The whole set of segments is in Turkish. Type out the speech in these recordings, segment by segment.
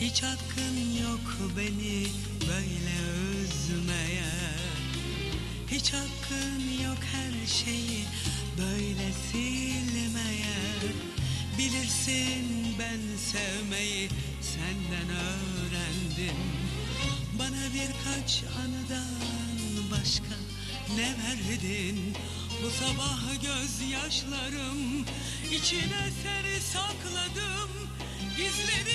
Hiç hakkın yok beni böyle üzmeye. Hiç hakkın yok her şeyi böyle silmeye. Bilirsin ben sevmeyi senden öğrendim. Bana birkaç anıdan başka ne verdin? Bu sabah gözyaşlarım içine seni sakladım Gizlediğim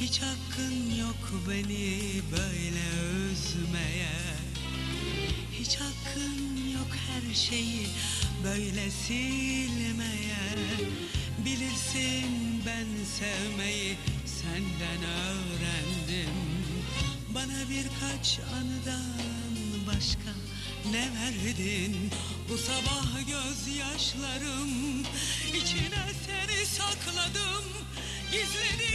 Hiç hakkın yok beni böyle üzmeye. Hiç hakkın yok her şeyi böyle silmeye. Bilirsin ben sevmeyi senden öğrendim. Bana birkaç anıdan başka ne verdin? Bu sabah gözyaşlarım içine seni sakladım. Gizlediğim